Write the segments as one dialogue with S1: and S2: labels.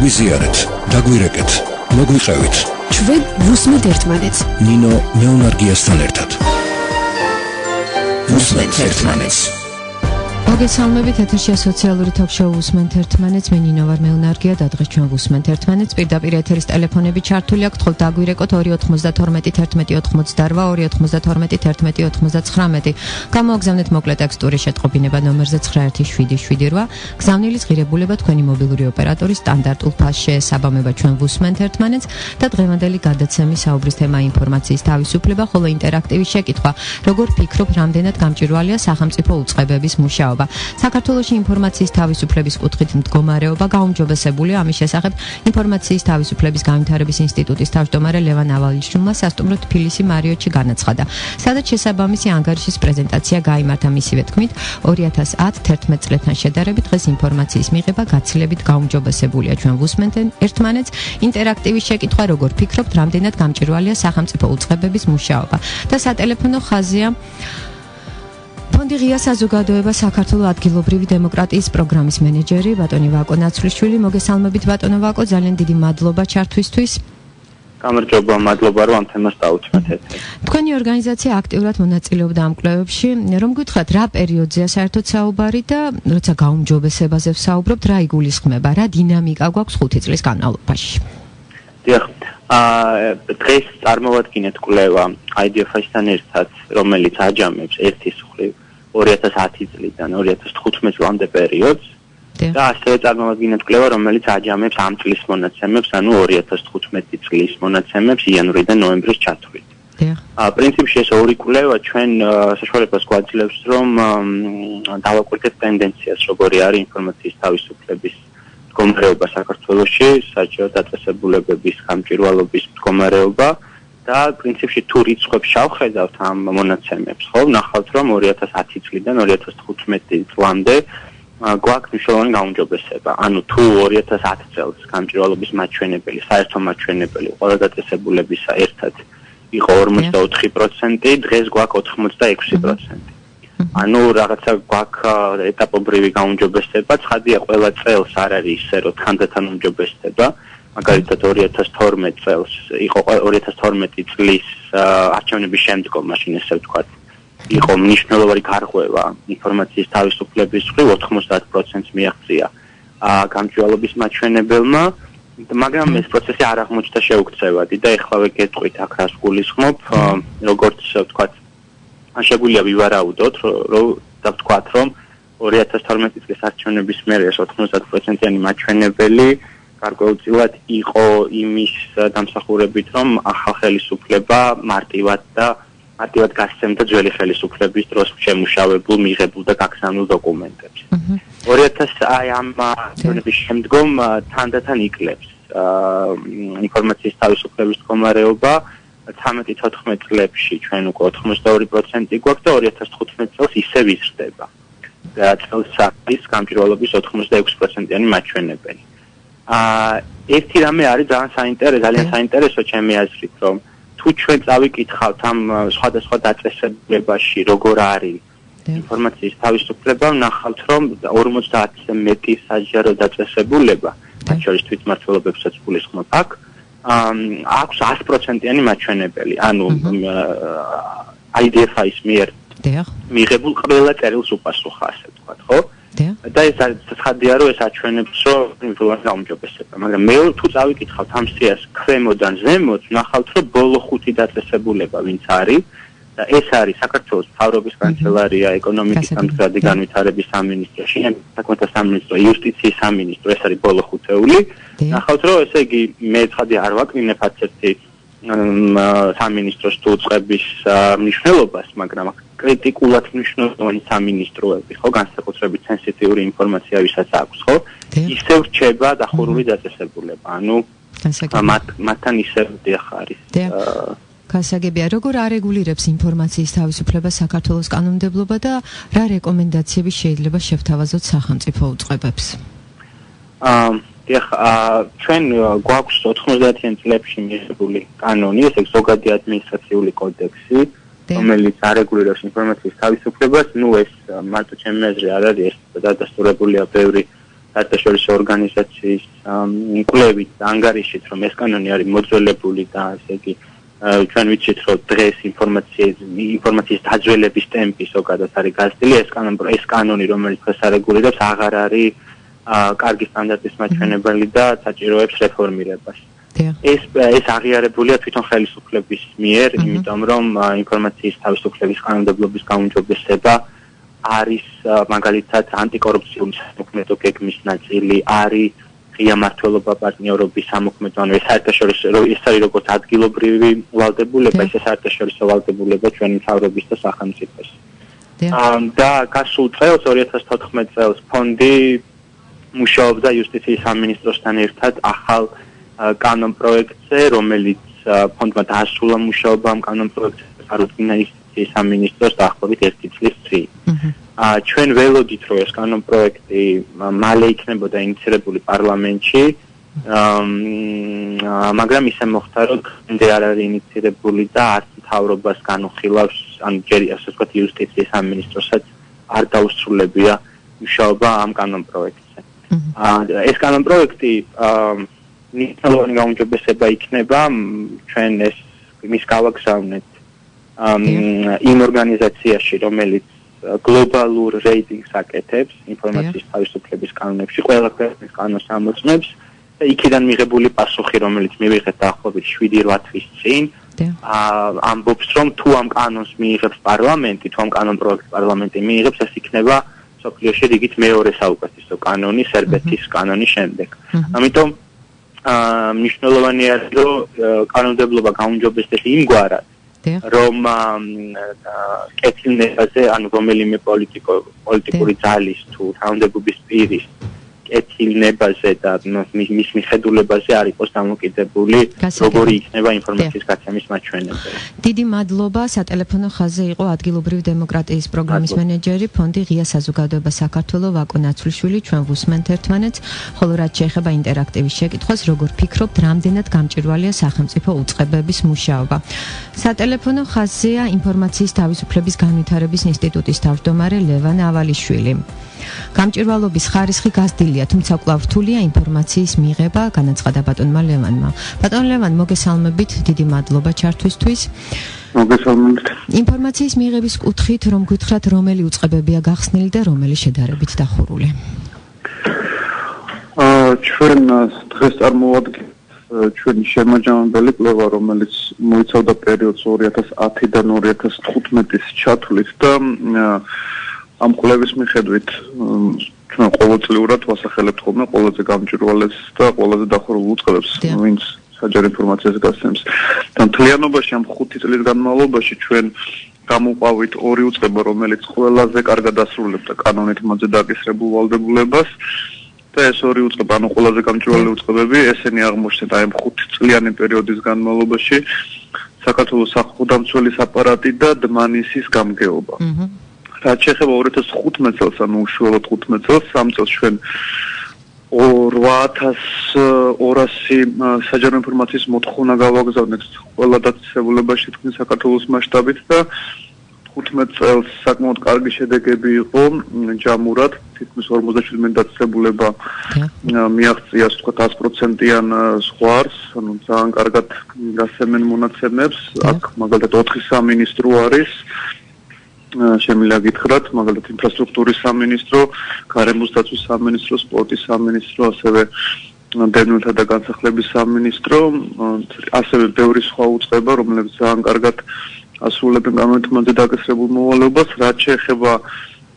S1: დაგვიზიარეთ, დაგვირეკეთ, მოგვიყევით.
S2: ჩვენ ვუსმენთ ერთმანეთს.
S1: ნინო მეუნარგიასთან ერთად. ვუსმენთ ერთმანეთს.
S3: მოგესალმებით. ეთერშია სოციალური თოქ-შოუ უსმენთ ერთმანეთს. მე ნინო ვარ მეუნარგია და დღეს ჩვენ ვუსმენთ ერთმანეთს. პირდაპირ ეთერის ტელეფონები ჩართული აქვს. ხოლმე დაგვირეკოთ 2921198 2921198 გამოაგზავნეთ მოკლე ტექსტური შეტყობინება ნომერზე 917778 გზავნილის ღირებულება თქვენი მობილური ოპერატორის სტანდარტულ ფასში ესაბამება ჩვენ ვუსმენთ ერთმანეთს და დღევანდელი გადაცემის საუბრის თემა ინფორმაციის თავისუფლება ხოლო ინტერაქტივის შეკითხვა. როგორ ფიქრობ რამდენად გამჭირვალეა სახელმწიფო უწყებების მუშაობა? საქართველოს ინფორმაციის თავისუფლების კუთხით მდგომარეობა გაუმჯობესებულია ამის შესახებ ინფორმაციის თავისუფლების განვითარების ინსტიტუტის თავმჯდომარე ლევან ავალიშვილმა სასტუმრო თბილისი მარიოტში განაცხადა. სადაც შესაბამისი ანგარიშის პრეზენტაცია გამართა მისივე თქმით 2010-11 წლთან შედარებით დღეს ინფორმაციის მიღება გაცილებით გაუმჯობესებულია. ჩვენ ვუსმენთ ერთმანეთს. ინტერაქტივი შეკითხვა როგორ ფიქრობთ რამდენად გამჭირვალეა სახელმწიფო უწყებების მუშაობა. და სატელეფონო ხაზია ფონდი ღია საზოგადოება საქართველოს ადგილობრივი დემოკრატიის პროგრამის მენეჯერი ბატონი ვაკო ნაცვლიშვილი მოგესალმებით ბატონო ვაკო ძალიან დიდი მადლობა ჩართვისთვის.
S4: გამარჯობა მადლობა რომ ამ თემას დაუჭმეთ ეთერ
S3: თქვენი ორგანიზაცია აქტიურად მონაწილეობდა ამ კვლევებში. რომ გითხრათ რა პერიოდზეა საერთოდ საუბარი და როცა გაუმჯობესებაზე ვსაუბრობთ რა იგულისხმება რა დინამიკა გვაქვს ხუთი წლის განმავლობაში?
S4: დიახ აა დღეს წარმოვადგინეთ კვლევა. IDF-სთან ერთად რომელიც აჯამებს ერთის ხრივ 2010 წლიდან 2015 წლამდე პერიოდს. და ასევე წარმოვადგინეთ კვლევა რომელიც აჯამებს ამ წლის მონაცემებს ანუ 2015 წლის მონაცემებს იანვრიდან ნოემბრის ჩათვლით. აა პრინციპში ეს ორი კვლევა ჩვენ საშუალებას გვაძლევს რომ დავაკვირდეთ ტენდენციას როგორი არის ინფორმაციის თავისუფლების მდგომარეობა საქართველოში, საჭირო დაწესებულებების გამჭირვალობის მდგომარეობა და პრინციპში თუ რიცხვებს შევხედავთ ამ მონაცემებს, ხო, ნახავთ რომ 2010 წლიდან 2015 წლამდე გვაქვს მნიშვნელოვანი გაუმჯობესება. ანუ თუ 2010 წელს გამჭირვალობის მაჩვენებელი, საერთო მაჩვენებელი ყველა დაწესებულებისა ერთად იყო 44%, დღეს გვაქვს 86%. ანუ რაღაცა გვაქვს ეტაპობრივი გაუმჯობესება, ცხადია ყველა წელს არ არის ისე რომ თანდათან უმჯობესდება. მაგალითად 2012 წელს იყო 2012 წლის არჩევნების შემდგომ მაშინ ესე ვთქვა იყო მნიშვნელოვანი გარღვევა. ინფორმაციის თავისუფლების მხრივ 90%-ს მიაღწია გამჭვალობის მაჩვენებელმა. მაგრამ ეს პროცესი არ აღმოჩნდა შეუქცევადი და ეხლავე გეტყვით აქ რას გულისხმობ? როგორც ვთქვა შეგვიძლია ვივარაუდოთ რომ და ვთქვათ რომ 2012 წლის არჩევნების მერე 90%-იანი მაჩვენებელი გარკვეულწილად იყო იმის დამსახურებით, რომ ახალ ხელისუფლება მარტივად და მარტივად გასცემდა ძველი ხელისუფლების დროს შემუშავებულ, მიღებულ და გაგზავნილ დოკუმენტებს. 2000 აი ამ ჩვენების შემდგომ თანდათან იკლებს ინფორმაციის თავისუფლების კომარეობა 13-14 წლებში ჩვენ უკვე 82% გვაქვს და 2015 წელს ისევ იზრდება. და წელს არის გამჭირვალობის 86%-იანი მაჩვენებელი. აა ერთი რამე არის ძალიან საინტერესო, ძალიან საინტერესო ჩემი აზრით, რომ თუ ჩვენ წავიკითხავთ ამ სხვადასხვა დაწესებულებაში როგორ არის ინფორმაციის თავისუფლება, ნახავთ რომ 50-ზე მეტი საჯარო დაწესებულება, მათ შორის თვითმმართველობებსაც გულისხმობ. აქ, აქვს 100%-იანი მაჩვენებელი, ანუ IDF-ის მიერ მიღებულ ყველა წერილს უპასუხა, ასე ვთქვათ, ხო? და? ეს ცხადია რომ ეს აჩვენებს რომ ინფლუენსა გაუმჯობესება მაგრამ მე თუ წავიკითხავთ ამ სიას ქვემოდან ზემოთ ნახავთ რომ ბოლო ხუთი დაწესებულება ვინც არის და ეს არის საქართველოს მთავრობის კანცელარია ეკონომიკის სამართლიანი განვითარების სამინისტრო შინაგან საქმეთა სამინისტრო იუსტიციის სამინისტრო ეს არის ბოლო ხუთეული. ნახავთ რომ ესე იგი მე ცხადი არ ვაკრინებ აცერთი სამინისტროს თუ წების მნიშვნელობას მაგრამ კრიტიკულად მნიშვნელოვანი სამინისტროები, ხო, განსაკუთრებით სენსიტიური ინფორმაცია ვისაც აქვს, ხო? ისევ რჩება დახურული დაწესებულება. ანუ მათ მათთან ისევ დიახარის.
S3: გასაგებია, როგორ არეგულირებს ინფორმაციის თავისუფლება საქართველოს კანონმდებლობა და რა რეკომენდაციები შეიძლება შევთავაზოთ სახელმწიფო უწყებებს?
S4: აა აა ჩვენ გვაქვს 90-იან წლებში მიღებული კანონი, ესე ზოგადი ადმინისტრაციული კოდექსი, რომელიც არეგულირებს ინფორმაციის თავისუფლებას, ну ეს მარტო ჩემი აზრი არ არის ეს დადასტურებულია ბევრი საერთაშორისო ორგანიზაციის კვლევით და ანგარიშით, რომ ეს კანონი არის მოძველებული და ესე იგი ჩვენ ვიცით, რომ დღეს ინფორმაციის ინფორმაციის დაძველების ტემპი ზოგადად არის გაზრდილი, ეს კანონი ეს კანონი, რომელიც დღეს არეგულირებს, აღარ არის კარგი სტანდარტის მაჩვენებელი და საჭიროებს რეფორმირებას. ეს ეს აღიარებულია თვითონ ხელისუფლების მიერ, იმიტომ რომ ინფორმაციის თავისუფლების კანონმდებლობის გაუმჯობესება არის მაგალითად ანტიკორუფციული საკუთმეტო გეგმის ნაწილი, არის ღია მართლობა პარტნიორობის სამოქმედო ანუ საერთაშორისო ეს არის როგორც ადგილობრივი ვალდებულება, ეს საერთაშორისო ვალდებულება ჩვენი მთავრობის და სახელმწიფოს. და გასულ წელს 2014 წელს ფონდი მუშაობდა იუსტიციის სამინისტროსთან ერთად ახალ კანონ პროექტზე, რომელიც ფონდმა დაასრულა მუშაობა ამ კანონ პროექტზე, არუდგინა იუსტიციის სამინისტროს დაახლოებით 1 წლის წინ. აა ჩვენ ველოდით რომ ეს კანონ პროექტი მალე იქნებოდა ინიცირებული პარლამენტში. აა მაგრამ ისე მოხდა რომ დღემდე არ არის ინიცირებული და არც თავრობას განუხილავს ან ჯერ ასე ვთქვათ იუსტიციის სამინისტროსაც არ დაუსრულებია მუშაობა ამ კანონ პროექტზე. ეს კანონ პროექტი აა ნიჭოვანი გაუმჯობესება იქნება ჩვენ ეს მის გავაგზავნეთ იმ ორგანიზაციაში რომელიც გლობალურ რეიტინგს აკეთებს ინფორმაციის თავისუფლების კანონებში ყველა ქვეყნის კანონს ამოწმებს და იქიდან მიღებული პასუხი რომელიც მივიღეთ დაახლოებით 7-8 თვის წინ აა ამბობს რომ თუ ამ კანონს მიიღებს პარლამენტი თუ ამ კანონ პროექტს პარლამენტი მიიღებს ეს იქნება სოფლიოში რიგით მეორე საუკეთესო კანონი სერბეთის კანონის შემდეგ. ამიტომ აა მნიშვნელოვანია რომ კანონმდებლობა გაუმჯობესდეს იმგვარად რომ კეთილნებაზე ანუ რომელიმე პოლიტიკო პოლიტიკური ძალის თუ თანამდებობის პირის კეთილნებაზე და მის მიხედულებაზე არ იყოს დამოკიდებული როგორი იქნება ინფორმაციის გაცემის მაჩვენებელი.
S3: დიდი მადლობა სატელეფონო ხაზზე იყო ადგილობრივი დემოკრატიის პროგრამის მენეჯერი ფონდი ღია საზოგადოება საქართველოს ვაკო ნაცვლიშვილი ჩვენ ვუსმენთ ერთმანეთს ხოლო რაც შეეხება ინტერაქტივის შეკითხვას როგორ ფიქრობთ რამდენად გამჭირვალეა სახელმწიფო უწყებების მუშაობა. სატელეფონო ხაზზეა ინფორმაციის თავისუფლების განვითარების ინსტიტუტის თავმჯდომარე ლევან ავალიშვილი. გამჭირვალობის ხარისხი გაზრდილია, თუმცა კვლავ რთულია ინფორმაციის მიღება, განაცხადა ბატონმა ლევანმა. ბატონ ლევან, მოგესალმებით, დიდი მადლობა ჩართვისთვის.
S5: მოგესალმებით.
S3: ინფორმაციის მიღების კუთხით რომ გითხრათ, რომელი უწყებებია გახსნილი და რომელი შედარებით დახურული?
S5: აა ჩვენ დღეს წარმოვადგენ ჩვენი შემაჯამებელი კვლევა, რომელიც მოიცავდა პერიოდს 2010-დან 2015-ის ჩათვლით და ამ კვლევის მიხედვით ჩვენ ყოველწლიურად ვასახელებთ ხოლმე ყველაზე გამჭვირვალეს და ყველაზე დახურულ უწყებებს, ვინც საჯარო ინფორმაციას გასცემს. და მთლიანობაში ამ 5 წლის განმავლობაში ჩვენ გამოვყავით ორი უწყება, რომელიც ყველაზე კარგად ასრულებდა კანონით მოძე დაკისრებულ ვალდებულებას. და ეს ორი უწყება, ანუ ყველაზე გამჭვირვალე უწყებები, ესენი აღმოჩნდა აი ამ 5 წლიანი პერიოდის განმავლობაში საქართველოს სახელმწიფო აპარატი და დმანისის გამგეობა. აჰა რაც შეეხება 2015 წელს, ანუ უშუალოდ 15 წელს, სამ წელს ჩვენ 2200 საჯარო ინფორმაციის მოთხოვნა გავაგზავნეთ ყველა დაწესებულებაში თქვენ საქართველოს მასშტაბით და 15 წელს საკმაოდ კარგი შედეგები იყო ჯამურად. თითქმის 47 დაწესებულება მიაღწია თქვა 100%-იან ზღვარს ანუ ძალიან კარგად გასცემენ მონაცემებს. აქ მაგალითად 4 სამინისტრო არის შემიძლია გითხრათ, მაგალითად ინფრასტრუქტურის სამინისტრო, გარემოს დაცვის სამინისტრო, სპორტის სამინისტრო, ასევე დევნილთა და განსახლების სამინისტრო, ასევე ბევრი სხვა უწყება, რომლებიც ძალიან კარგად ასრულებენ კანონითმანძე დაკისრებულ მოვალეობას, რაც შეეხება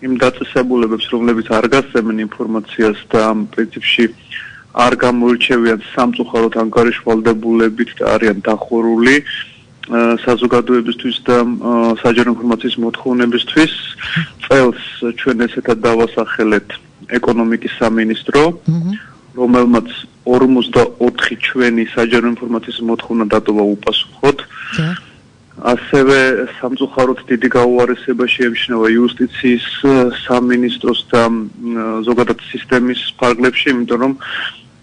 S5: იმ დაწესებულებებს, რომლებიც არ გასცემენ ინფორმაციას და ამ პრინციპში არ გამოირჩევიან სამწუხაროდ ანგარიშვალდებულებით და არიან დახურული საზოგადოებისთვის და საჯარო ინფორმაციის მოთხოვნებისთვის. წელს ჩვენ ესეთად დავასახელეთ ეკონომიკის სამინისტრო რომელმაც 44 ჩვენი საჯარო ინფორმაციის მოთხოვნა დატოვა უპასუხოდ. ასევე სამწუხაროდ დიდი გაუარესება შეემჩნევა იუსტიციის სამინისტროს და ზოგადად სისტემის ფარგლებში იმიტომ რომ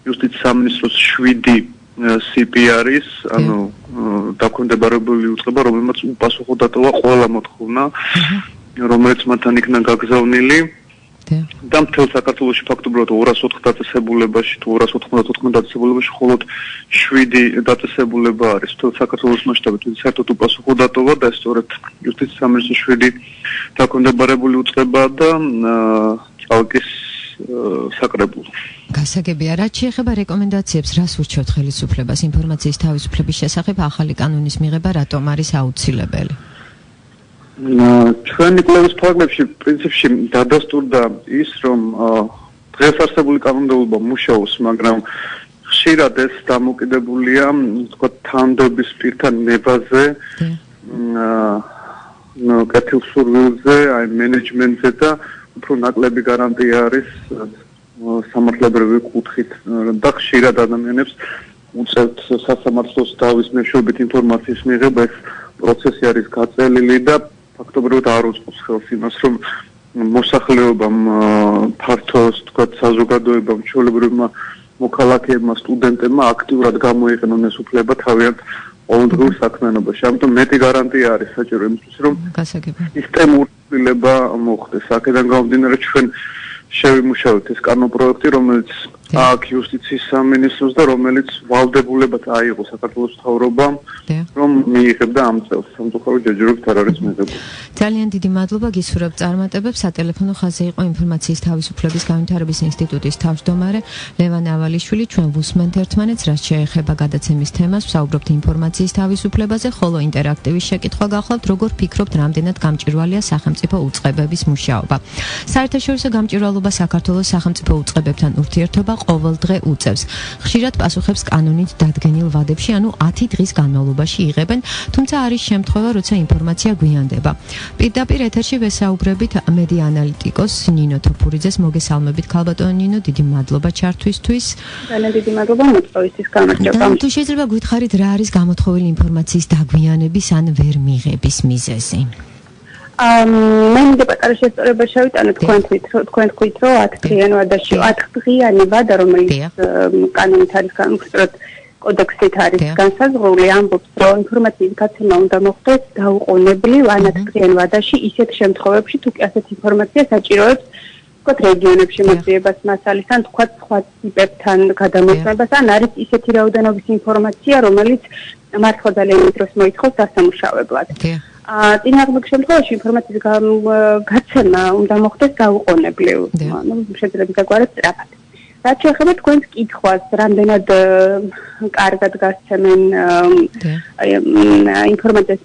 S5: იუსტიციის სამინისტროს 7 CPR-ის, ანუ დაქვემდებარებული უწყება, რომელმაც უპასუხო დატოვა ყველა მოთხოვნა, რომელიც მათთან იქნა გაგზავნილი. და მთელ საქართველოში ფაქტობრივად 204 დაწესებულებაში თუ 294 დაწესებულებაში მხოლოდ 7 დაწესებულება არის. მთელ საქართველოს მასშტაბით, თუმცა საერთოდ უპასუხო დატოვა და სწორედ ჯუსტიციის სამინისტროს 7 დაქვემდებარებული უწყება და წალკის საკრებულო.
S3: გასაგებია, რაც შეეხება რეკომენდაციებს, რას ურჩევთ ხელისუფლებას ინფორმაციის თავისუფლების შესახებ ახალი კანონის მიღება რატომ არის აუცილებელი?
S5: ჩვენი კლუბის ფარგლებში პრინციპში დადასტურდა ის, რომ დღეს არსებული კანონმდებლობა მუშაობს, მაგრამ ხშირად ეს დამოკიდებულია, თქვა, თანდობის პირთან ნებაზე. აა ნუ კეთილსურვილზე, აი მენეჯმენტზე და უფრო ნაკლები გარანტია არის სამართლებრივი კუთხით და ხშირად ადამიანებს უწევთ სასამართლოს დავის მეშვეობით ინფორმაციის მიღება ეს პროცესი არის გაწელილი და ფაქტობრივად არ უწყობს ხელს იმას რომ მოსახლეობამ ფართოს თქვა საზოგადოებამ ჩვეულებრივმა მოქალაქეებმა სტუდენტებმა აქტიურად გამოიყენონ ეს უფლება თავიანთ ყოველდღიურ საქმიანობაში. ამიტომ მეტი გარანტია არის საჭირო იმისთვის რომ
S3: გასაგებია
S5: სისტემური ცვლილება მოხდეს. აქედან გამომდინარე ჩვენ შევიმუშავეთ ეს კანონპროექტი, რომელიც აქ იუსტიციის სამინისტროს და რომელიც ვალდებულებად აიღო საქართველოს მთავრობამ, რომ მიიღებდა ამ წელს სამწუხარო ჯერჯერობით არ არის მიღებული.
S3: ძალიან დიდი მადლობა გისურვებ წარმატებებს. სატელეფონო ხაზზე იყო ინფორმაციის თავისუფლების განვითარების ინსტიტუტის თავმჯდომარე ლევან ავალიშვილი. ჩვენ ვუსმენთ ერთმანეთს, რაც შეეხება გადაცემის თემას, ვსაუბრობთ ინფორმაციის თავისუფლებაზე, ხოლო ინტერაქტივის შეკითხვა გახლავთ, როგორ ფიქრობთ, რამდენად გამჭირვალეა სახელმწიფო უწყებების მუშაობა. საერთაშორისო გამჭირვალობა საქართველოს სახელმწიფო უწყებებთან ურთიერთობა ყოველდღე უწევს. ხშირად პასუხებს კანონით დადგენილ ვადებში, ანუ 10 დღის განმავლობაში იღებენ, თუმცა არის შემთხვევა, როცა ინფორმაცია გვიანდება. პირდაპირ ეთერში ვესაუბრებით მედია ანალიტიკოს ნინო თოფურიძეს, მოგესალმებით ქალბატონ ნინო, დიდი მადლობა ჩართვისთვის.
S6: ძალიან დიდი მადლობა მოწვევისთვის გამარჯობა.
S3: თუ შეიძლება გითხარით რა არის გამოთხოვილი ინფორმაციის დაგვიანების ან ვერ მიღების მიზეზი?
S6: მე პატარა შესწორება შევიტანო თქვენ თვით თქვენ თვით რომ 10 დღიანი ვადაში 10 დღიანი ვადა რომელიც კანონით არის განსწროთ კოდექსით არის განსაზღვრული ამბობს რომ ინფორმაციის გაცემა უნდა მოხდეს დაუყოვნებლივ 10 დღიან ვადაში ისეთ შემთხვევებში თუ კი ასეთ ინფორმაცია საჭიროებს თქვა რეგიონებში მოძიებას მასალისთან თქვა სხვა ტიპებთან გადამოწმებას ან არის ისეთი რაოდენობის ინფორმაცია რომელიც მართლა ძალიან დროს მოითხოვს დასამუშავებლად. აა წინაღმდეგ შემთხვევაში ინფორმაციის გაცემა უნდა მოხდეს გაუყოვნებლივ. ანუ შეიძლება დაგვარეთ სწრაფად. რაც შეეხება თქვენს კითხვას, რამდენად კარგად გასცემენ ინფორმაციას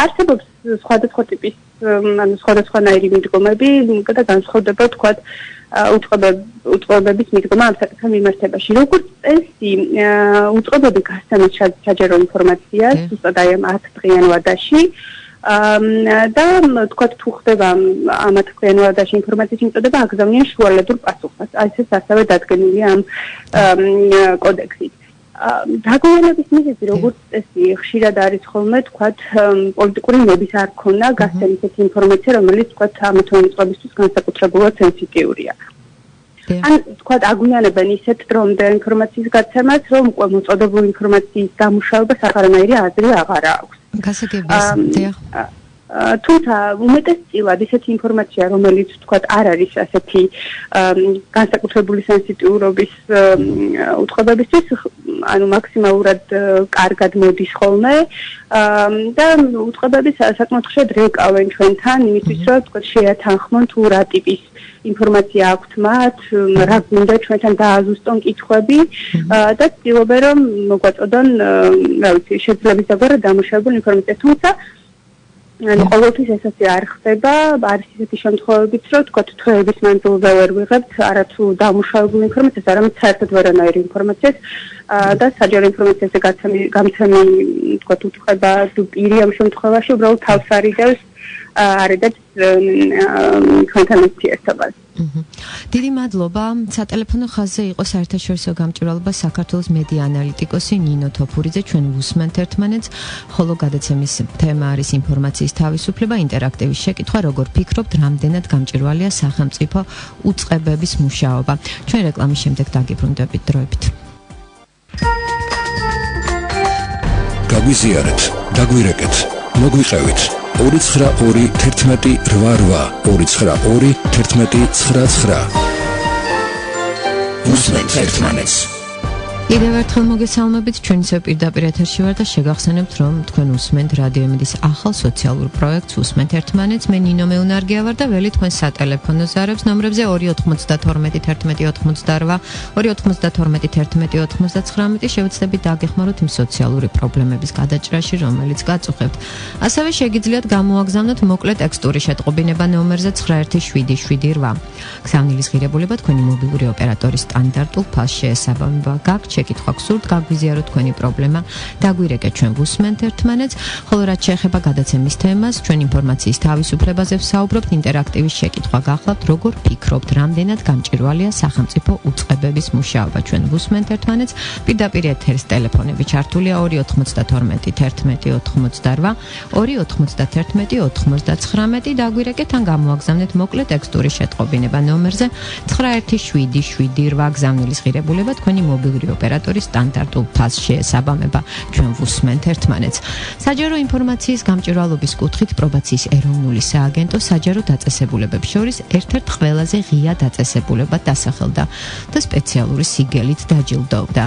S6: არსებობს სხვადასხვა ტიპის ანუ სხვადასხვანაირი მიდგომები და განსხვავდება თქვა უწყობების მიდგომა ამ საკითხთან მიმართებაში. როგორც წესი, უწყობები გასცემენ საჯარო ინფორმაციას, უბრალოდ აი ამ 10 დღიან ვადაში. და თქვა თუ ხდება ამ 10 დღიან ვადაში ინფორმაციის მიწოდება, აგზავნიან შუალედურ პასუხს. აი ეს ასევე დადგენილია ამ კოდექსით. დაგვიანების მიზეზი როგორც წესი ხშირად არის ხოლმე თქვათ პოლიტიკური ნების არ ქონა გასცემის ეს ინფორმაცია რომელიც თქვათ ამ თემისყობისთვის განსაკუთრებულად სენსიტიურია. ან თქვათ აგვიანებენ ისეთ დრომდე ინფორმაციის გაცემას რომ უკვე მოწოდებული ინფორმაციის დამუშავება საფარნაირი აზრი აღარ აქვს.
S3: გასაგებია. დიახ.
S6: თუმცა უმეტესწილად ისეთი ინფორმაცია რომელიც თქვათ არ არის ასეთი განსაკუთრებული სენსიტიურობის უწყებებისთვის ანუ მაქსიმალურად კარგად მოდის ხოლმე და უწყებები საკმაოდ ხშირად რეკავენ ჩვენთან იმისთვის რომ თქვათ შეათანხმონ თუ რა ტიპის ინფორმაცია აქვთ მათ, რა გვინდა ჩვენთან დააზუსტონ კითხვები და ცდილობენ რომ მოგვაწოდონ, რა ვიცი, შეძლებისდაბარ დამუშავებული ინფორმაცია. თუმცა ანუ ყოველთვის ესეთი არ ხდება, არის ისეთი შემთხვევებიც, რომ თქვა თვეების მანძილზე ვერ ვიღებთ არათუ დამუშავებული ინფორმაციას, არამედ საერთოდ ვერანაირი ინფორმაციას და საჯარო ინფორმაციაზე გაცემი გამცემი თქვა თუ ხება თუ პირი ამ შემთხვევაში უბრალოდ თავს არიდევს არიდებს თქვენთან ურთიერთობას.
S3: დიდი მადლობა. სატელეფონო ხაზზე იყო საერთაშორისო გამჭირვალობა საქართველოს მედია ანალიტიკოსი ნინო თოფურიძე. ჩვენ ვუსმენთ ერთმანეთს, ხოლო გადაცემის თემა არის ინფორმაციის თავისუფლება, ინტერაქტივის შეკითხვა, როგორ ფიქრობთ, რამდენად გამჭირვალეა სახელმწიფო უწყებების მუშაობა. ჩვენ რეკლამის შემდეგ დაგიბრუნდებით დროებით.
S1: გაგვიზიარეთ, დაგვირეკეთ, მოგვიყევით. 292 11 88 292 11 99 უსმენთ ერთმანეთს
S3: კიდევ ერთხელ მოგესალმებით ჩვენი სე პირდაპირ ეთერში ვარ და შეგახსენებთ რომ თქვენ უსმენთ რადიო ემედის ახალ სოციალურ პროექტს უსმენთ ერთმანეთს მე ნინო მეუნარგია ვარ და ველი თქვენ სატელეფონო ზარებს ნომრებზე 2921188 2921189 შევეცდებით დაგეხმაროთ იმ სოციალური პრობლემების გადაჭრაში რომელიც გაწუხებთ ასევე შეგიძლიათ გამოაგზავნოთ მოკლე ტექსტური შეტყობინება ნომერზე 917778 გზავნილის ღირებულება თქვენი მობილური ოპერატორის სტანდარტულ ფასში შეესაბამება გაქვთ შეკითხვა გსურთ გაგვიზიაროთ თქვენი პრობლემა. დაგვირეკეთ ჩვენ ვუსმენთ ერთმანეთს. ხოლო რაც შეეხება გადაცემის თემას ჩვენ ინფორმაციის თავისუფლებაზე ვსაუბრობთ ინტერაქტივის შეკითხვა გახლავთ როგორ ფიქრობთ რამდენად გამჭირვალეა სახელმწიფო უწყებების მუშაობა. ჩვენ ვუსმენთ ერთმანეთს პირდაპირ ეთერის ტელეფონები ჩართულია 291 291 დაგვირეკეთ ან გამოაგზავნეთ მოკლე ტექსტური შეტყობინება ნომერზე. 917778 გზავნილის ღირებულება თქვენი მობილური ოპერატორის სტანდარტულ ფაზს შეესაბამება. ჩვენ ვუსმენთ ერთმანეთს. საჯარო ინფორმაციის გამჭირვალობის კუთხით პრობაციის ეროვნული სააგენტო საჯარო დაწესებულებებს შორის ერთ-ერთ ყველაზე ღია დაწესებულებად დასახელდა და სპეციალური სიგელით დაჯილდოვდა.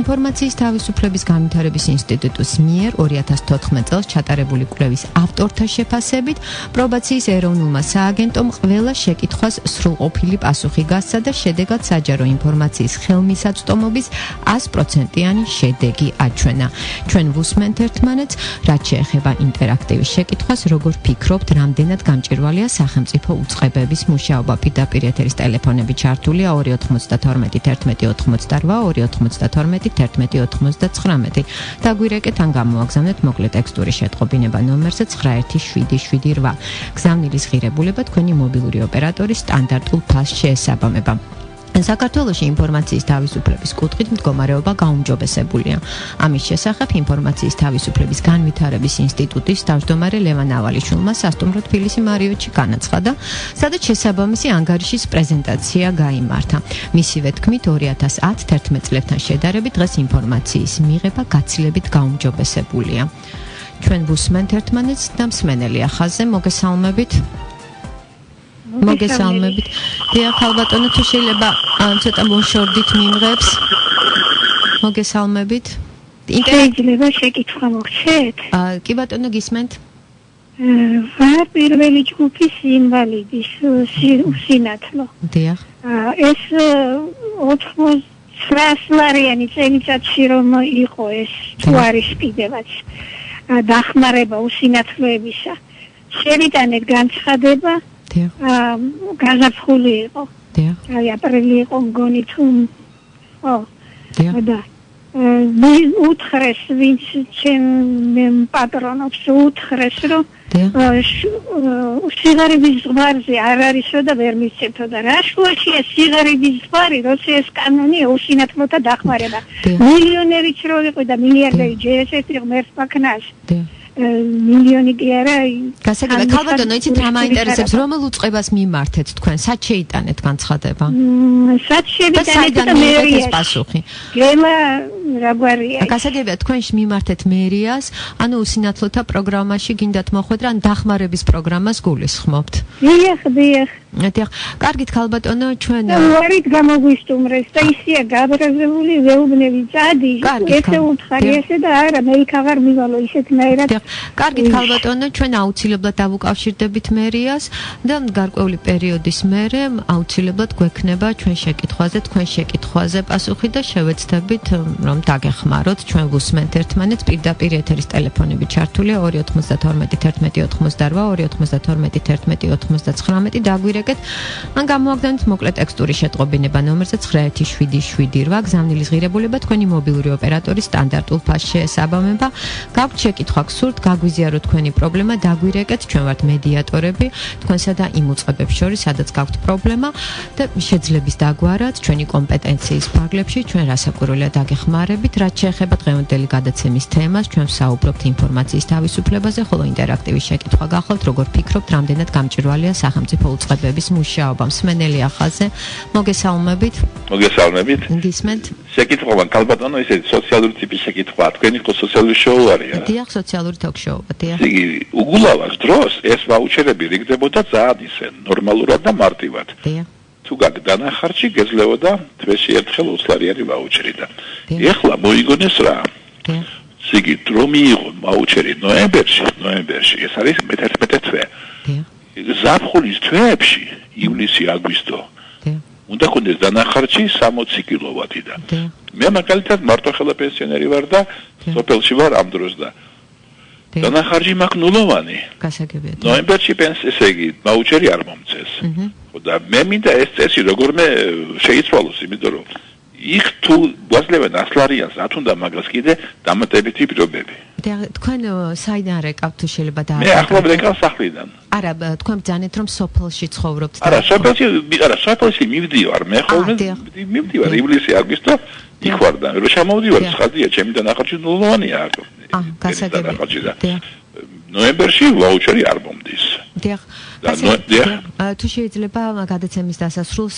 S3: ინფორმაციის თავისუფლების განვითარების ინსტიტუტის მიერ 2014 წელს ჩატარებული კვლევის ავტორთა შეფასებით პრობაციის ეროვნულმა სააგენტომ ყველა შეკითხვას სრულყოფილი პასუხი გასცა და შედეგად საჯარო ინფორმაციის ხელმისაწვდომობის 100%-იანი შედეგი აჩვენა. ჩვენ ვუსმენთ ერთმანეთს, რაც შეეხება ინტერაქტივის შეკითხვას, როგორ ფიქრობთ, რამდენად გამჭირვალეა სახელმწიფო უწყებების მუშაობა პირდაპირ ეთერის ტელეფონები ჩართულია 292 1188 292 1199. დაგვირეკეთ ან გამოაგზავნეთ მოკლე ტექსტური შეტყობინება ნომერზე 917778. გზავნილის ღირებულება თქვენი მობილური ოპერატორის სტანდარტულ ფასს შეესაბამება. საქართველოში ინფორმაციის თავისუფლების კუთხით მდგომარეობა გაუმჯობესებულია. ამის შესახებ ინფორმაციის თავისუფლების განვითარების ინსტიტუტის თავმჯდომარე ლევან ავალიშვილმა სასტუმრო თბილისი მარიოტში განაცხადა, სადაც შესაბამისი ანგარიშის პრეზენტაცია გამართა. მისივე თქმით 2010-11 წლებთან შედარებით დღეს ინფორმაციის მიღება გაცილებით გაუმჯობესებულია. ჩვენ ვუსმენთ ერთმანეთს და მსმენელი ახაზე მოგესალმებით. მოგესალმებით. დიახ, ალბათონო, თუ შეიძლება ცოტა მოშორდით მიმღებს. მოგესალმებით.
S7: შეიძლება შეკითხვა მოხდეთ?
S3: აა, კი ბატონო, გისმენთ?
S7: აა, პირველი ჯგუფის ინვალიდის სინათლო.
S3: დიახ.
S7: აა, ეს 80 ლარიანი წელიწადში რომ იყო ეს თუ არის კიდევაც დახმარება უსინათლოებისა. შევიტანეთ განცხადება აა გაზაფხული იყო. დიახ. აი აპრილი იყო მგონი თუ ო. დიახ. და მე უთხრეს ვინც ჩემ პატრონობს უთხრეს რომ სიგარების ზღვარზე არ არისო და ვერ მისცემთო და რა შუაშია სიგარების ზღვარი როცა ეს კანონია უსინათლოთა დახმარება მილიონერიც რო იყო და მილიარდერი ჯერ ესეთი ღმერთს მაქნას დიახ მილიონი კი არა
S3: გასაგებია ქალბატონო იცით რა მაინტერესებს რომელ უწყებას მიმართეთ თქვენ? სად შეიტანეთ განცხადება
S7: სად შევიტანეთ და მერიას
S3: პასუხი?
S7: გემა რაგვარია
S3: გასაგებია თქვენ მიმართეთ მერიას. ანუ usinatlota პროგრამაში გინდათ მოხვედრა ან დახმარების პროგრამას გულისხმობთ?
S7: დიახ დიახ
S3: დიახ კარგით ქალბატონო ჩვენ
S7: ვარით გამოგვისტუმრეს და ისია გაბრაზებული ვეუბნები წადი ესე უთხარი ესე და არა მე იქ აღარ მივალო ისეთნაირად.
S3: კარგით ქალბატონო ჩვენ აუცილებლად დავუკავშირდებით მერიას და გარკვეული პერიოდის მერე აუცილებლად გვექნება ჩვენ შეკითხვაზე თქვენ შეკითხვაზე პასუხი და შევეცდებით რომ დაგეხმაროთ ჩვენ ვუსმენთ ერთმანეთს პირდაპირ ეთერის ტელეფონები ჩართულია 292 1188 292 1199 დაგვირეკეთ ან გამოაგდენთ მოკლე ტექსტური შეტყობინება ნომერზე 917778 გზავნილის ღირებულება თქვენი მობილური ოპერატორის სტანდარტულ ფასში შეესაბამება გაგვთ შეკითხვა გსურთ გაგვიზიაროთ თქვენი პრობლემა, დაგვირეკეთ, ჩვენ ვართ მედიატორები, თქვენსა და იმ უწყებებს შორის, სადაც გაქვთ პრობლემა და შეძლებს დაგვარათ ჩვენი კომპეტენციის ფარგლებში, ჩვენ რასაკვირველია დაგეხმაროთ ვიხმარებით, რაც შეეხება დღევანდელი გადაცემის თემას, ჩვენ საუბრობთ ინფორმაციის თავისუფლებაზე, ხოლო ინტერაქტივის შეკითხვა გახლავთ, როგორ ფიქრობთ, რამდენად გამჭირვალეა სახელმწიფო უწყებების მუშაობა მსმენელი ახალზე. მოგესალმებით.
S8: მოგესალმებით.
S3: გისმენთ.
S8: შეკითხვა, კალბატონო, ისე სოციალური ტიპის შეკითხვა. თქვენი ხო სოციალური შოუ არის, არა?
S3: დიახ, სოციალური ток-შოუა, დიახ.
S8: იგი უგულავას დროს ეს ვაუჩერები რიგდებოდა ძალიან ისე ნორმალურად და მარტივად.
S3: დიახ.
S8: თუ გაგდანახარჩი გეძლებოდა თვეში ერთხელ 20 ლარიანი ვაუჩერი და ეხლა მოიგონეს რა? სიგი რომ მიიღო ვაუჩერი ნოემბერში ნოემბერში ეს არის მე-11 თვე. ზაფხულის თვეებში ივლისი აგვისტო უნდა კონდეს დანახარჩი 60 კილოვატი და მე მაგალითად მარტო ხელა პენსიონერი ვარ და სოფელში ვარ ამ დროს და დანახარჯი მაქვს ნულოვანი.
S3: გასაგებია.
S8: ნოემბერში პენს ესე იგი ვაუჩერი არ მომწეს. ხო და მე მინდა ეს წესი როგორმე შეიცვალოს, იმიტომ რომ იქ თუ გვაძლევენ 100 ლარიანს, რა თუნდა მაგას კიდე დამატებითი პირობები.
S3: თქვენ საიდან რეკავთ თუ შეიძლება და
S8: მე ახლა რეკავ სახლიდან.
S3: არა, თქვენ ბძანეთ რომ სოფელში ცხოვრობთ
S8: და არა, სოფელში, არა, სოფელში მივდივარ, მე ხოლმე მივდივარ ივლისი აგვისტო იქ ვარ და რო შემოვდივარ, ხაზია ჩემი და ნახარჩი ნულოვანია აქ.
S3: აა, გასაგებია.
S8: ნოემბერში ვაუჩერი არ მომდის.
S3: დიახ. თუ შეიძლება გადაცემის დასასრულს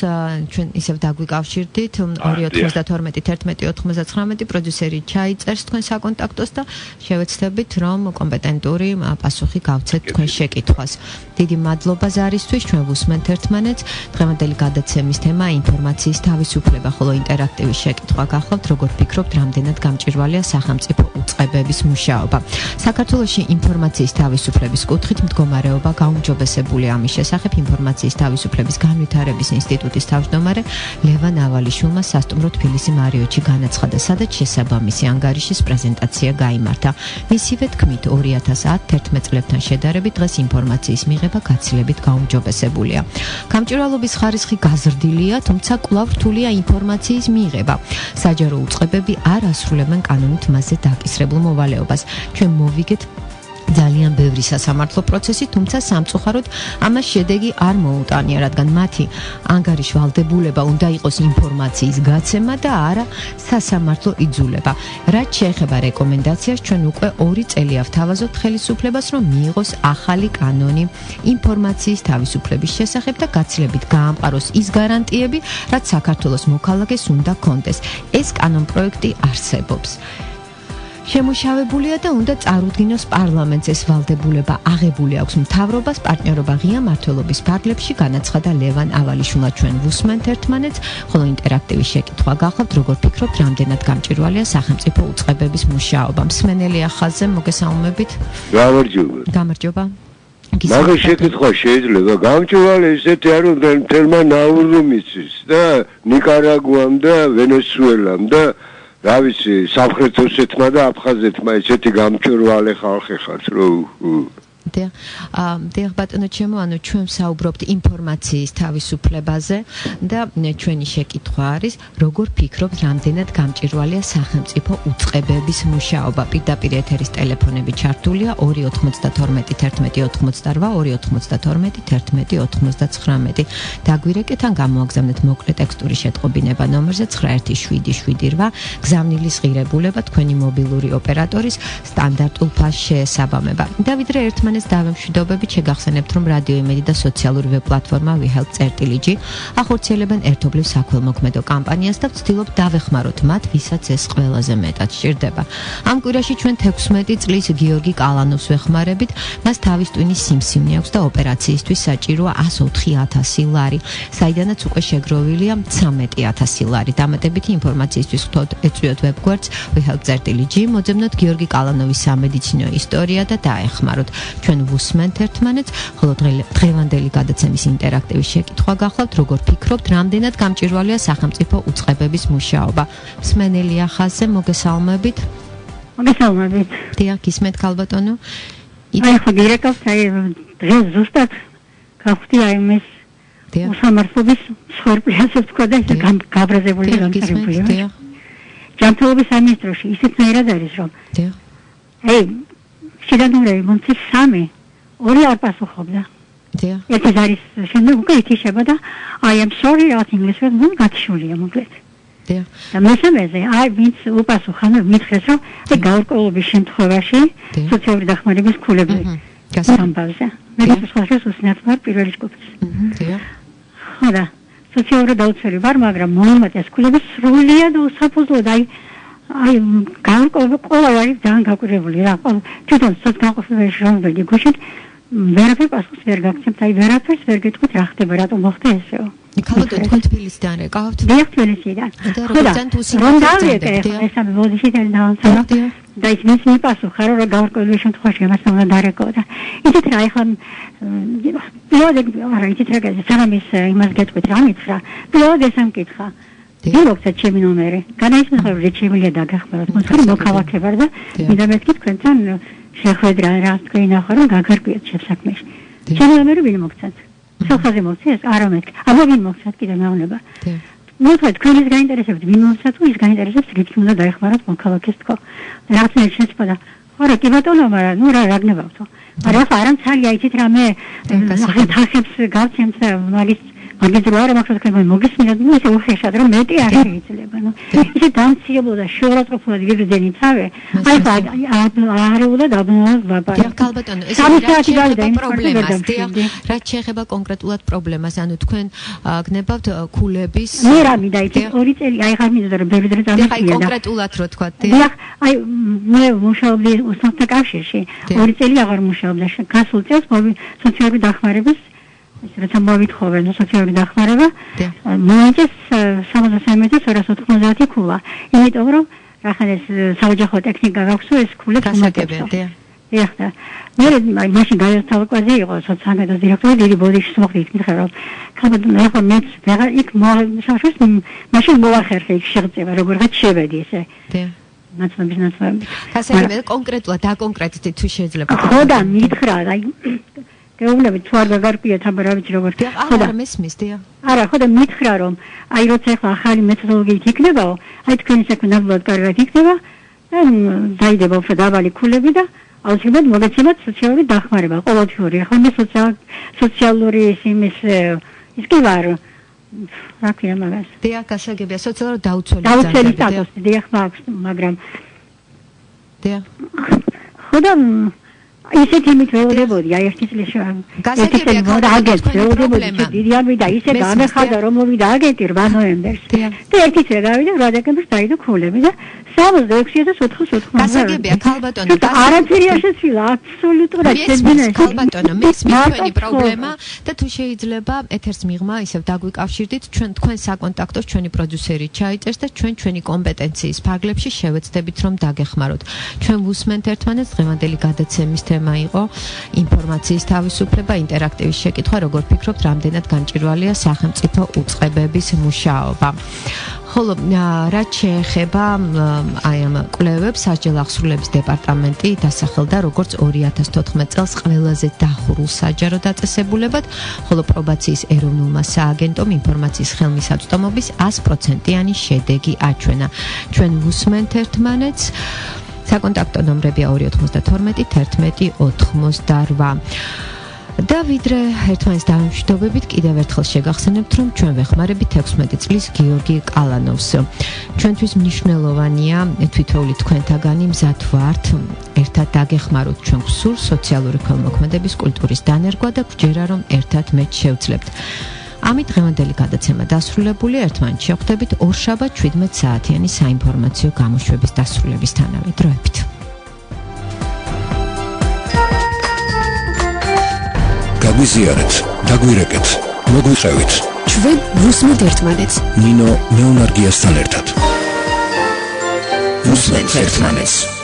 S3: ჩვენ ისევ დაგვიკავშირდით 2921119 პროდიუსერი ჩაიწერს თქვენ საკონტაქტოს და შევეცდებით რომ კომპეტენტური პასუხი გავცეთ თქვენ შეკითხვას. დიდი მადლობა ზარისთვის ჩვენ ვუსმენთ ერთმანეთს. დღევანდელი გადაცემის თემა ინფორმაციის თავისუფლება, ხოლო ინტერაქტივი შეკითხვა გახლავთ, როგორ ფიქრობთ, რამდენად გამჭირვალეა სახელმწიფო უწყებების მუშაობა. საქართველოს ინფორმაციის თავისუფლების კუთხით მდგომარეობა გაუმჯობესებულია აღებულია ამის შესახებ ინფორმაციის თავისუფლების განვითარების ინსტიტუტის თავმჯდომარე ლევან ავალიშვილმა სასტუმრო თბილისი მარიოჩი განაცხადა, სადაც შესაბამისი ანგარიშის პრეზენტაცია გამართა. მისივე თქმით 2010-11 წლებთან შედარებით დღეს ინფორმაციის მიღება გაცილებით გაუმჯობესებულია. გამჭირვალობის ხარისხი გაზრდილია, თუმცა კვლავ რთულია ინფორმაციის მიღება. საჯარო უწყებები არ ასრულებენ კანონით მასზე დაკისრებულ მოვალეობას. ჩვენ მოვიგეთ ძალიან ბევრი სასამართლო პროცესი, თუმცა სამწუხაროდ ამას შედეგი არ მოუტანია, რადგან მათი ანგარიშვალდებულება უნდა იყოს ინფორმაციის გაცემა და არა სასამართლო იძულება. რაც შეეხება რეკომენდაციას, ჩვენ უკვე 2 წელი ავთავაზობთ ხელისუფლებას, რომ მიიღოს ახალი კანონი ინფორმაციის თავისუფლების შესახებ და გაცილებით გაამყაროს ის გარანტიები, რაც საქართველოს მოქალაქეს უნდა კონდეს. ეს კანონპროექტი არსებობს. შემოშავებულია და უნდა წარუდგინოს პარლამენტს. ეს ვალდებულება აღებული აქვს მთავრობას. პარტნიორობა ღია მართლობის ფარგლებში განაცხადა ლევან ავალიშვილა ჩვენ ვუსმენთ ერთმანეთს. ხოლო ინტერაქტივი შეკითხვა გახავთ როგორ ფიქრობთ რამდენად გამჭირვალეა სახელმწიფო უწყებების მუშაობა. მსმენელი ახალზე მოგესალმებით.
S9: გამარჯობა.
S3: გამარჯობა.
S9: მაგა შეკითხვა შეიძლება გამჭირვალე ისეთი არ უნდა თელმა ნაურუმიცის და ნიკარაგუამ და ვენესუელამ და რა ვიცი, სამხრეთ ოსეთმა და აფხაზეთმა ესეთი გამჭვირვალე ხალხი ხართ, რომ
S3: აა დიახ ბატონო ჩემო, ანუ ჩვენ საუბრობთ ინფორმაციის თავისუფლებაზე და ჩვენი შეკითხვა არის, როგორ ფიქრობთ, რამდენად გამჭირვალეა სახელმწიფო უწყებების მუშაობა? პირდაპირ ეთერის ტელეფონები ჩართულია 292-11-292-11-99. დაგვირეკეთ ან გამოაგზავნეთ მოკლე ტექსტური შეტყობინება ნომერზე 91778. გზავნილის ღირებულება თქვენი მობილური ოპერატორის სტანდარტულ ფასს შეესაბამება. და ვიდრე ერთმანეთს ეს დავემშვიდობებით შეგახსენებთ, რომ რადიო იმედი და სოციალური ვებ პლატფორმა WeHelp.CERT.LG ახორციელებენ ერთობლივ საქველმოქმედო კამპანიას და ვცდილობ დავეხმაროთ მათ, ვისაც ეს ყველაზე მეტად სჭირდება. ამ კვირაში ჩვენ 16 წლის გიორგი კალანოვს ვეხმარებით, მას თავის ტვინის სიმსივნე აქვს და ოპერაციისთვის საჭიროა 104000 ლარი, საიდანაც უკვე შეგროვილია 13000 ლარი. დამატებითი ინფორმაციისთვის ხთოთ ეწვიოთ ვებგვერდს WeHelp.CERT.LG, მოძებნოთ გიორგი კალანოვის სამედიცინო ისტორია და დაეხმაროთ. ჩვენ ვუსმენთ ერთმანეთს, ხოლო დღევანდელი გადაცემის ინტერაქტივი შეკითხვა გახლავთ, როგორ ფიქრობთ, რამდენად გამჭირვალეა სახელმწიფო უწყებების მუშაობა? მსმენელი ახალზე მოგესალმებით.
S7: მოგესალმებით.
S3: დიახ, ისმეთ ქალბატონო.
S7: აი ხო დირექტორს აი დღეს ზუსტად გავხდი აი მის უსამართლობის სხორპიასებს თქვა და ეს გაბრაზებული განსაკუთრებული. დიახ. ჯანმრთელობის სამინისტროში ისეთ ნაირად არის რომ დიახ. აი შედანურები მომცი სამი ორი არ პასუხობდა. დიახ. ეს არის შემდეგ უკვე ითიშება და i am sorry i think this was not გათიშულია მოკლედ.
S10: და მესამეზე აი ვინც უპასუხა ნუ მითხრეს რომ აი გაურკვევლობის შემთხვევაში სოციალური დახმარების ქულები გასამბავზე მე გასახსოვს უსინათმარ პირველი ჯგუფის დიახ. ხო და სოციალური დაუცველი ვარ მაგრამ მომენტეს ქულები სრულიად უსაფუძვლოდ. აი აი გაურკვევი ყველა არის ძალიან გაკვირვებული რა ყოველ თვითონ სოციალურ რომელი გუშინ ვერაფერ პასუხს ვერ გაგცემთ. აი ვერაფერს ვერ გეტყვით რა ხდება რატომ მოხდა ესეო?
S3: ქალბატონ თქვენ თბილისიდან რეკავთ?
S10: დიახ თბილისიდან.
S3: ხოდა
S10: რომ დავიეკე ეს ამ ბოდიშიდან დავწერა და ის მის მიპასუხა რომ გავარკვევი შემთხვევაში ამას უნდა დარეკო და ისეთ რა ეხლა პირველად არა ისეთ რა გაზა სამის იმას გეტყვით რა მითხრა პირველად ეს ამ კითხა დიალოგზე ჩემი ნომერი. განაიხსნა რომ რეჩემილია დაგახმაროთ მოხდა მოკავათება და მინდა მეთქი თქვენთან შეხვედრა რა თქვენ ახლა რომ გაგარკვიოთ შესაქმეში ჩემი ნომერი ვინ მოგცათ ხელხაზე მოცეს არამედ აბა ვინ მოცეს კიდე მეუბნება მოხდა თქვენ ის გაინტერესებთ. ვინ თუ ის გაინტერესებს რითი უნდა დაეხმაროთ მოქალაქეს თქო. რაღაცა შეცდა არა კი ბატონო მაგრამ ნუ რა რაგნებავთო მაგრამ ახლა არამ ცალია იცით რამე თახებს გავცემთ მაგის მაგის რა არა მახსოვს თქვენ მოგესმინათ ნუ ესე უხეშად რომ მეტი არ შეიძლება ნუ ისე დამციებო და შორაწყობულად ვიგრძენი თავე აი არეულად აბნოს ვაპარი
S3: დიახ კალბატონო ეს რა პრობლემას დიახ რა შეეხება კონკრეტულად პრობლემას ანუ თქვენ გნებავთ ქულების
S10: მე რა მინდა იცი ორი წელი აი ხარ მინდა რომ ბევრი დრო
S3: დამიხვია და აი კონკრეტულად რო თქვა
S10: დიახ. აი მე მუშაობდი უსამთა კავშირში ორი წელი აღარ მუშაობდა გასულ წელს სოციალური დახმარების რაცა მოვითხოვენ სოციალური დახმარება მოიწეს 63290 ქულა. იმიტომ რომ რახან ეს საოჯახო ტექნიკა გაქვსო ეს ქულებს
S3: გასაგებია
S10: დიახ და მე მაშინ გაიოცავკვაზე იყო სოციალურ დირექტორი დიდი ბოდიში მოხდი იქ რომ ხაბად მე ხო მე ვეღარ იქ მოშაშოს მაშინ მოახერხე იქ შეღწევა როგორღაც შევედი ესე დიახ ნაცნობი ნაცნობი.
S3: გასაგებია კონკრეტულად და კონკრეტით თუ შეიძლება.
S10: ხო და მითხრა აი გეუბნები თუ არ გაგარკვიეთ აბა რა ვიცი როგორ.
S3: ხო და მესმის დია
S10: არა ხო და მითხრა რომ აი როცა ახლა ახალი მეთოდოლოგიით იქნებაო აი თქვენი საქმე ნაბუდად კარგად იქნება და დაიდება უფრო დაბალი ქულები და აუცილებლად მოგეცემათ სოციალური დახმარება ყოველთვიური. ახლა მე სოციალ სოციალური იმის ის კი ვარ. რა ქვია მაგას?
S3: დია გასაგებია სოციალური დაუცველი
S10: დაუცველი სტატუსი დია მაგრამ
S3: დია
S10: ხო და ისეთ იმით ვეუბნებოდი აი ერთი წლის
S3: გასაგებია
S10: და აგენტ ვეუბნებოდი დიდი ამბი ისე გამეხადა რომ მოვიდა აგენტი 8 ნოემბერს. და ერთი წელი გავიდა 8 დეკემბერს დაიდო ქულები და 66490
S3: გასაგებია ქალბატონო
S10: არაფერი არ შეცვლა აბსოლუტურად
S3: შეძინეს ქალბატონო მის მიხვენი პრობლემა და თუ შეიძლება ეთერს მიღმა ისევ დაგვიკავშირდით ჩვენ თქვენ საკონტაქტოს ჩვენი პროდიუსერი ჩაიწერს და ჩვენ ჩვენი კომპეტენციის ფარგლებში შევეცდებით რომ დაგეხმაროთ ჩვენ ვუსმენთ ერთმანეთს დღევანდელი გადაცემის თემა იყო ინფორმაციის თავისუფლება ინტერაქტივის შეკითხვა როგორ ფიქრობთ რამდენად განჭირვალეა სახელმწიფო უწყებების მუშაობა. ხოლო რაც შეეხება აი ამ კვლევებს საჯელ აღსრულების დეპარტამენტი დასახელდა როგორც 2014 წელს ყველაზე დახურულ საჯარო დაწესებულებად, ხოლო პრობაციის ეროვნულმა სააგენტომ ინფორმაციის ხელმისაწვდომობის 100%-იანი შედეგი აჩვენა. ჩვენ ვუსმენთ ერთმანეთს საკონტაქტო ნომრებია 292 11 88 და ვიდრე ერთმანეთს დამშვიდობებით კიდევ ერთხელ შეგახსენებთ რომ ჩვენ ვეხმარებით 16 წლის გიორგი კალანოვს. ჩვენთვის მნიშვნელოვანია თვითოული თქვენთაგანი მზად ვართ. ერთად დაგეხმაროთ ჩვენ გსურ სოციალური ქალმოქმედების კულტურის დანერგვა და გვჯერა რომ ერთად მეც შევძლებთ ამით დღევანდელი გადაცემა დასრულებულია ერთმანეთს შეხვდებით ორშაბათ 17 საათიანი საინფორმაციო გამოშვების დასრულებისთანავე დროებით
S1: გაგვიზიარეთ, დაგვირეკეთ, მოგვიწევით.
S2: ჩვენ ვუსმენთ ერთმანეთს.
S1: ნინო მეუნარგიასთან ერთად. ვუსმენთ ერთმანეთს.